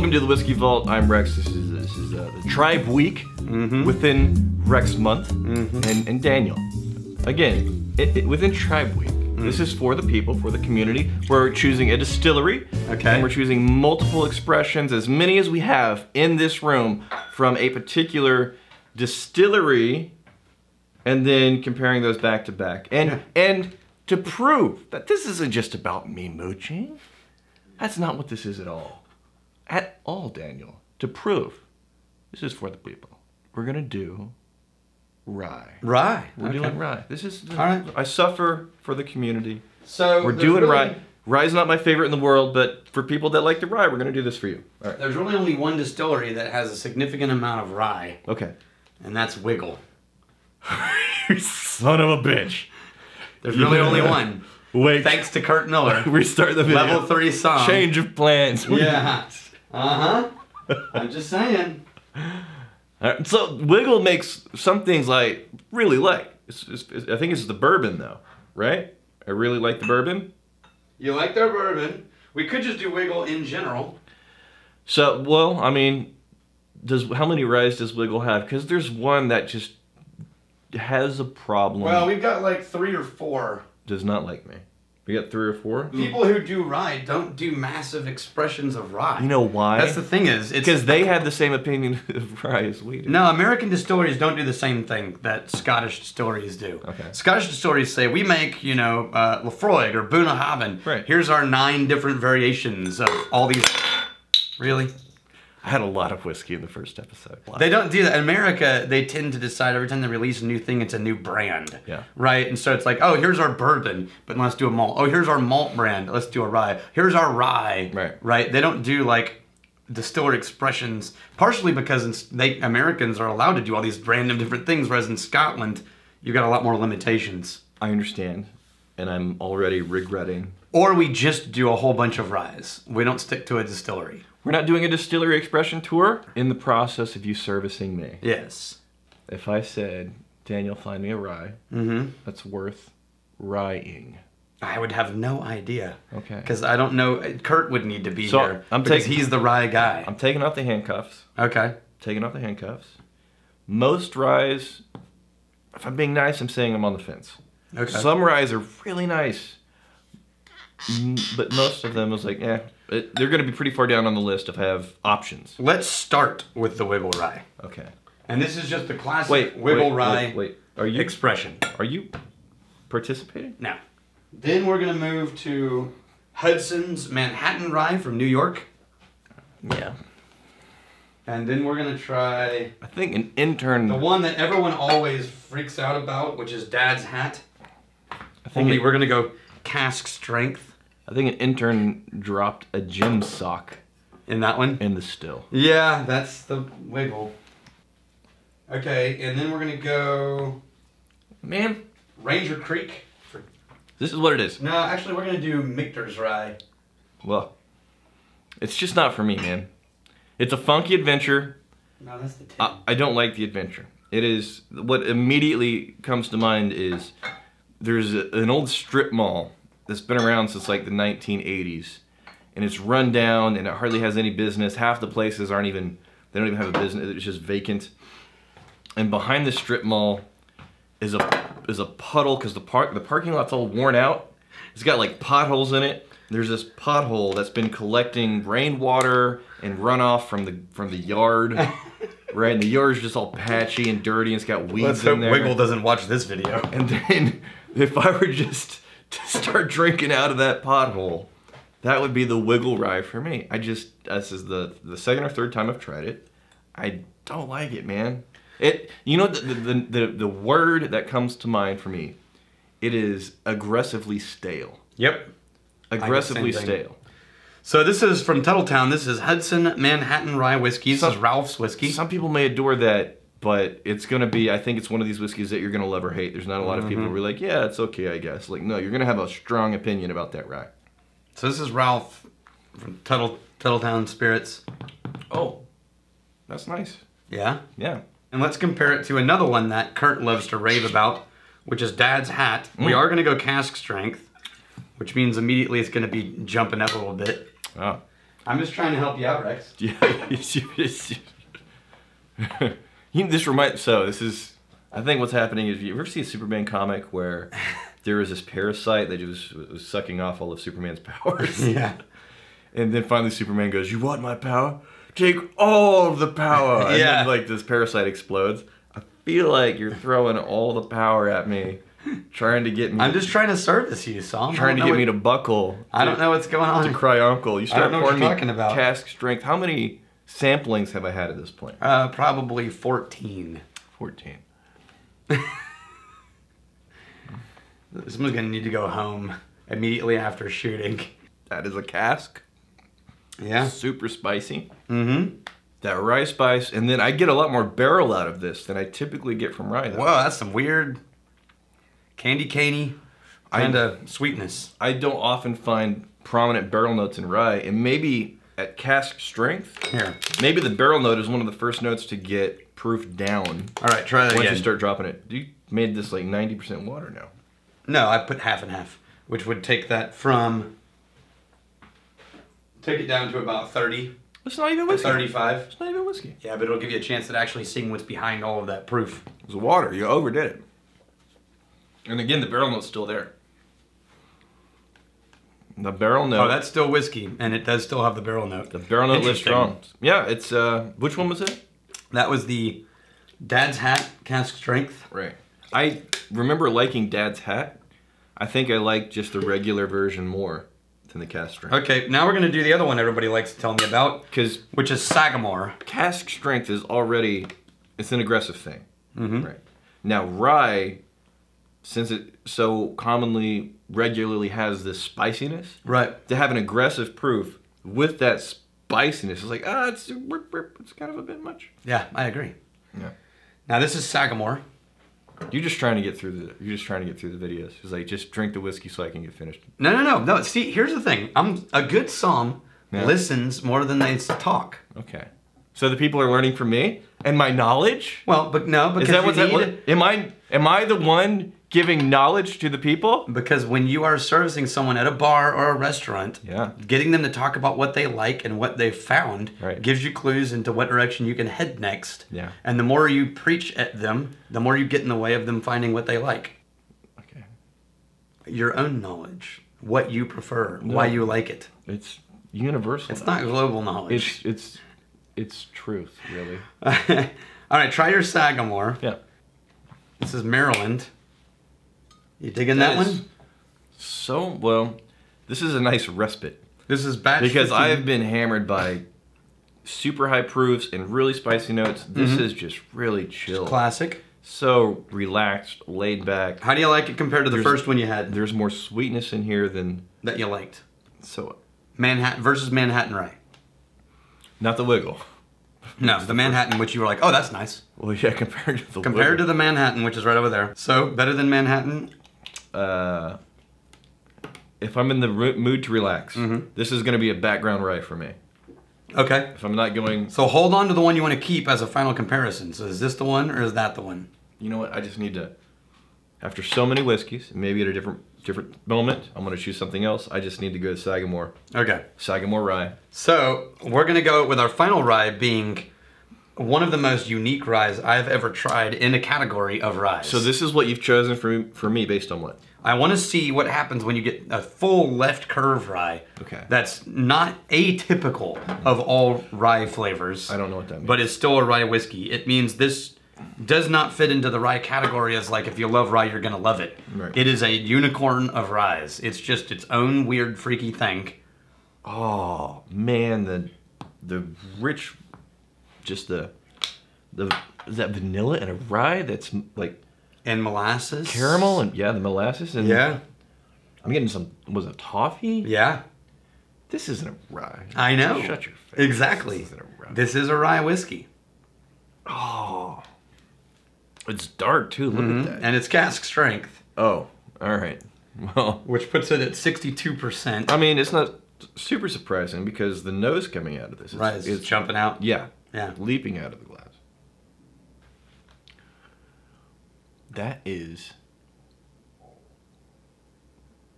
Welcome to the Whiskey Vault. I'm Rex. This is this is uh, the Tribe Week mm-hmm. within Rex Month, mm-hmm. and, and Daniel. Again, it, it- within Tribe Week. Mm. This is for the people, for the community. We're choosing a distillery. Okay. And we're choosing multiple expressions, as many as we have in this room, from a particular distillery, and then comparing those back to back. And and to prove that this isn't just about me mooching. That's not what this is at all. At all, Daniel. To prove this is for the people. We're gonna do rye. Rye. We're okay. doing rye. This is All right. I suffer for the community. So We're doing really- rye. Rye's not my favorite in the world, but for people that like the rye, we're gonna do this for you. All right. There's really only one distillery that has a significant amount of rye, Okay. and that's Wigle. you son of a bitch. There's really only one. Wait. Thanks to Kurt Miller. We restart the video. Level three song. Change of plans. Yeah. Uh huh. I'm just saying. Right, So Wigle makes some things like really like. It's, it's, it's- I think it's the bourbon though, right? I really like the bourbon. You like their bourbon? We could just do Wigle in general. So well, I mean, does how many rides does Wigle have? Because there's one that just has a problem. Well, we've got like three or four. does not like me. We got three or four. People who do rye don't do massive expressions of rye. You know why? That's the thing is, it's because they had the same opinion of rye as we do. No, American distilleries don't do the same thing that Scottish distilleries do. Okay. Scottish distilleries say we make, you know, uh, Laphroaig or Bunnahabhain. Right. Here's our nine different variations of all these. Really? I had a lot of whiskey in the first episode. They don't do that. In America, they tend to decide every time they release a new thing, it's a new brand. Yeah. Right? And so it's like, oh, here's our bourbon, but let's do a malt. Oh, here's our malt brand, let's do a rye. Here's our rye. Right. Right? They don't do like distiller expressions, partially because they Americans are allowed to do all these random different things, whereas in Scotland, you've got a lot more limitations. I understand, and I'm already regretting. Or we just do a whole bunch of ryes. We don't stick to a distillery. We're not doing a distillery expression tour in the process of you servicing me. Yes. If I said, Daniel, find me a rye Mm-hmm. that's worth ryeing. I would have no idea. Okay. Because I don't know. Kurt would need to be So, here. I'm because taking- he's the rye guy. I'm taking off the handcuffs. okay. Taking off the handcuffs. Most ryes, if I'm being nice, I'm saying I'm on the fence. Okay. Some ryes are really nice, but most of them is like, eh, it, they're going to be pretty far down on the list if I have options. Let's start with the Wigle rye. Okay. And this is just the classic Wait, Wigle wait, rye Wait, wait. Are you expression. are you participating? Now, then we're going to move to Hudson's Manhattan rye from New York. Yeah. And then we're going to try I think an intern. the one that everyone always freaks out about, which is Dad's Hat. I think Only it- we're going to go cask strength I think an intern dropped a gym sock in that one. in the still. Yeah, that's the Wigle. Okay, and then we're gonna go Man, Ranger Creek. For, this is what it is. no, actually, we're gonna do Michter's Rye. Well, it's just not for me, man. It's a funky adventure. No, that's the tin. I, I don't like the adventure. It is what immediately comes to mind is there's a, an old strip mall that's been around since like the 1980s, and it's run down and it hardly has any business. Half the places aren't even they don't even have a business. It's just vacant. And behind the strip mall is a is a puddle because the park the parking lot's all worn out. It's got like potholes in it. There's this pothole that's been collecting rainwater and runoff from the from the yard. right, and the yard's just all patchy and dirty and it's got weeds Let's in hope there. Wigle doesn't watch this video. And then if I were just to start drinking out of that pothole, that would be the Wigle rye for me. I just this is the the second or third time I've tried it. I don't like it, man. It you know the the the, the word that comes to mind for me, it is aggressively stale. Yep. Aggressively stale. So this is from Tuthilltown. This is Hudson Manhattan Rye whiskey. This Some- is Ralph's whiskey. Some people may adore that, but it's gonna be. I think it's one of these whiskeys that you're gonna love or hate. There's not a lot of people mm-hmm. who are like, yeah, it's okay, I guess. Like, no, you're gonna have a strong opinion about that rack. So this is Ralph from Tuthill Tuthilltown Spirits. Oh, that's nice. Yeah. Yeah. And let's compare it to another one that Kurt loves to rave about, which is Dad's Hat. We mm. are going to go cask strength, which means immediately it's going to be jumping up a little bit. Oh. I'm just trying to help you out, Rex. Yeah. you, this reminds. So this is. I think what's happening is you ever see a Superman comic where there is this parasite that just was sucking off all of Superman's powers. Yeah. And then finally Superman goes, "You want my power? Take all of the power." And Yeah. then, like this parasite explodes. I feel like you're throwing all the power at me, trying to get me, I'm just trying to service you, somm. trying to get don't me to buckle. what- I don't know what's going on. to cry uncle. You I don't start know what pouring you're me talking about. cask strength. How many samplings have I had at this point? Uh, probably 14. Fourteen. Someone's gonna need to go home immediately after shooting. That is a cask. Yeah. Super spicy. Mm-hmm. That rye spice, and then I get a lot more barrel out of this than I typically get from rye. Though. Whoa, that's some weird candy caney kind of sweetness. I don't often find prominent barrel notes in rye, and maybe at cask strength, Here. maybe the barrel note is one of the first notes to get proof down All right, try that once again. you start dropping it. You made this like ninety percent water now. No, I put half and half, which would take that from take it down to about 30, It's not even whiskey. 35. It's not even whiskey. Yeah, but it'll give you a chance at actually seeing what's behind all of that proof. It's water. You overdid it. And again, the barrel note's still there. The barrel note. Oh, that's still whiskey, and it does still have the barrel note. the barrel note lives strong. Yeah, it's uh, which one was it? That was the Dad's Hat cask strength. Right. I remember liking Dad's hat. I think I like just the regular version more than the cask strength. Okay, now we're gonna do the other one everybody likes to tell me about, Because which is Sagamore. cask strength is already it's an aggressive thing. Mhm. Right. Now rye, since it so commonly regularly has this spiciness, Right. to have an aggressive proof with that spiciness it's like ah it's it's kind of a bit much. Yeah, I agree. Yeah. Now this is Sagamore. You're just trying to get through the you're just trying to get through the videos. It's like just drink the whiskey so I can get finished. No, no, no, no. See, here's the thing. I'm a good somm Yeah. listens more than they talk. Okay. So the people are learning from me and my knowledge. Well, but no, because Is that you what's that? need- What, am I am I the one giving knowledge to the people? because when you are servicing someone at a bar or a restaurant, Yeah. getting them to talk about what they like and what they've found Right. gives you clues into what direction you can head next. Yeah. And the more you preach at them, the more you get in the way of them finding what they like. Okay. Your own knowledge, what you prefer, why you like it. It's universal. It's not global knowledge. It's it's it's truth, really. All right, try your Sagamore. Yeah. This is Maryland. You digging that, That one? So well, this is a nice respite This is batch because 15. I have been hammered by super high proofs and really spicy notes. This Mhm. is just really chill. classic. So relaxed, laid back. How do you like it compared to the There's- first one you had There's more sweetness in here than that you liked? so. Manhattan versus Manhattan Rye. Not the Wigle. No, the Manhattan, which you were like, oh, that's nice. Well, yeah, compared to the Compared to the Manhattan, which is right over there. So better than Manhattan. uh, if I'm in the mood to relax, Mhm. this is going to be a background rye for me. Okay. If I'm not going, So hold on to the one you want to keep as a final comparison. So is this the one or is that the one? you know what? I just need to. After so many whiskeys, maybe at a different different moment, I'm going to choose something else. I just need to go to Sagamore. Okay. Sagamore rye. So we're gonna go with our final rye being one of the most unique ryes I've ever tried in a category of ryes. So this is what you've chosen for for me based on what? I want to see what happens when you get a full left curve rye. Okay. That's not atypical of all rye flavors. I don't know what that means. But it's still a rye whiskey. It means this does not fit into the rye category as like if you love rye, you're gonna love it. Right. It is a unicorn of ryes. It's just its own weird freaky thing. Oh man, the the rich, just the the is that vanilla and a rye that's like And molasses. caramel and yeah, the molasses and Yeah. I'm getting some was it toffee? Yeah. This isn't a rye. I know. Shut your face. Exactly. This isn't a rye. This is a rye whiskey. oh, it's dark too. Look Mhm. at that. And it's cask strength, oh, all right. Well, which puts it at 62%. I mean, it's not super surprising because the nose coming out of this is, Rye is is jumping out. yeah, Yeah. leaping out of the glass. That is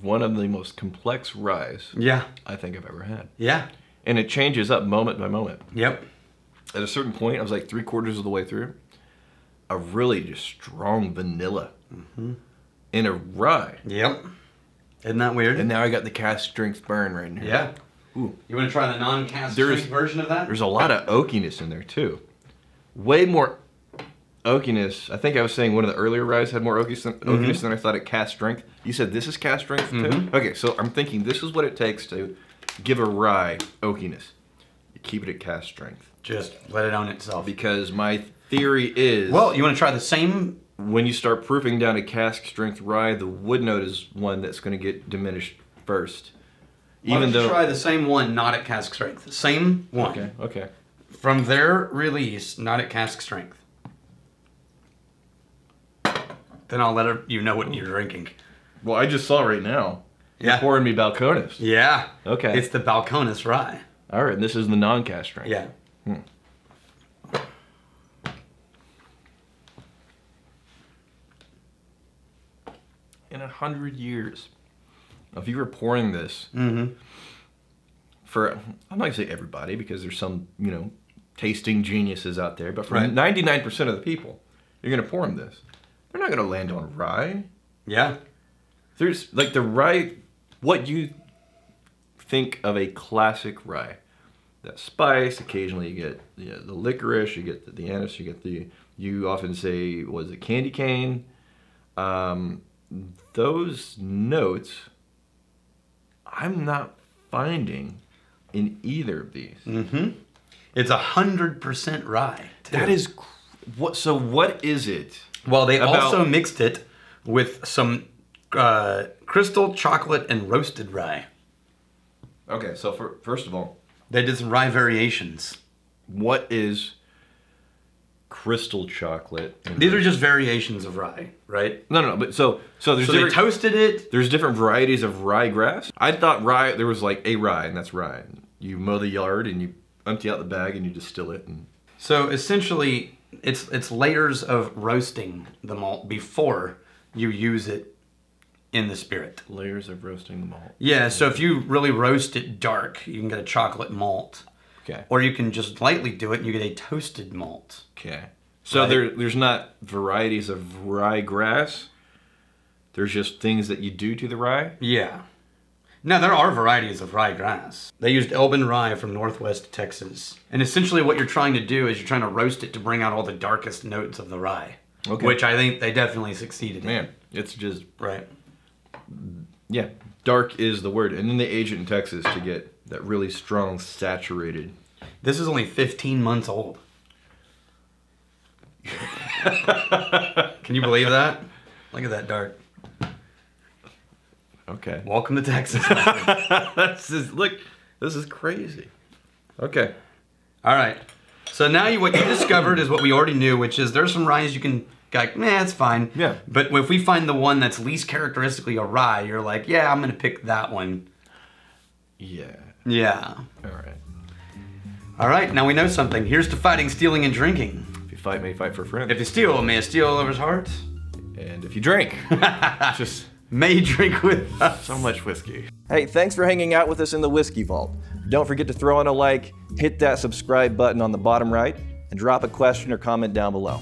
one of the most complex ryes Yeah. I think I've ever had. Yeah. and it changes up moment by moment. Yep. At a certain point, I was like three quarters of the way through, a really just strong vanilla mm-hmm. in a rye. Yep. Isn't that weird? And now I got the cask strength burn right here. yeah. Ooh. You want to try the non-cask strength version of that? There's a lot of oakiness in there too. Way more oakiness. I think I was saying one of the earlier ryes had more oakiness than, mm-hmm. oakiness than I thought at cask strength. You said this is cask strength too? Mm-hmm. Okay, so I'm thinking this is what it takes to give a rye oakiness. You keep it at cask strength. Just let it own itself. Because my theory is Well, you want to try the same? when you start proofing down a cask strength rye, the wood note is one that's going to get diminished first. Why Even don't you though try the same one, not at cask strength. Same one Okay, okay. from their release, not at cask strength. Then I'll let her, you know what you're drinking. Well, I just saw right now. You're Yeah. pouring me Balcones. Yeah. Okay. It's the Balcones rye. All right, and this is the non-cask strength. Yeah. Hmm. In a hundred years, if you were pouring this Mm-hmm. for, I'm not gonna say everybody because there's some, you know, tasting geniuses out there, but for Right. 99% of the people, you're gonna pour them this. They're not gonna land on rye. Yeah. There's like the rye, what you think of a classic rye. That spice, occasionally you get you know, the licorice, you get the, the anise, you get the, you often say, was it candy cane? Um, those notes, I'm not finding in either of these. Mm-hmm. It's a hundred percent rye. too. That is, cr- what, so what is it? Well, they About- also mixed it with some uh, crystal chocolate and roasted rye. Okay, so for, first of all, They did some rye variations. what is crystal chocolate? These are just variations of rye, right? No, no, no. But so, so there's So they toasted it. there's different varieties of rye grass. I thought rye there was like a rye, and that's rye. You mow the yard and you empty out the bag and you distill it. And So essentially, it's it's layers of roasting the malt before you use it in the spirit. layers of roasting the malt. Yeah. So if you really roast it dark, you can get a chocolate malt, Okay. or you can just lightly do it and you get a toasted malt. Okay. So Right. there, there's not varieties of rye grass. There's just things that you do to the rye. Yeah. Now there are varieties of rye grass. They used Elbon rye from northwest Texas. And essentially what you're trying to do is you're trying to roast it to bring out all the darkest notes of the rye. Okay. Which I think they definitely succeeded in. Man, it's just Right. yeah, dark is the word. And then they age it in Texas to get that really strong saturated. This is only 15 months old. Can you believe that? Look at that dart. Okay. Welcome to Texas. this is look. This is crazy. Okay. All right. So now you, what you discovered is what we already knew, which is there's some ryes you can like, nah, it's fine. Yeah. But if we find the one that's least characteristically a rye, you're like, yeah, I'm gonna pick that one. Yeah. Yeah. All right. All right. Now we know something. Here's to fighting, stealing, and drinking. If you fight, may you fight for friends. If you steal, may you steal all of his heart. and if you drink, just May you drink with us. so much whiskey. Hey, thanks for hanging out with us in the Whiskey Vault. Don't forget to throw in a like, hit that subscribe button on the bottom right, and drop a question or comment down below.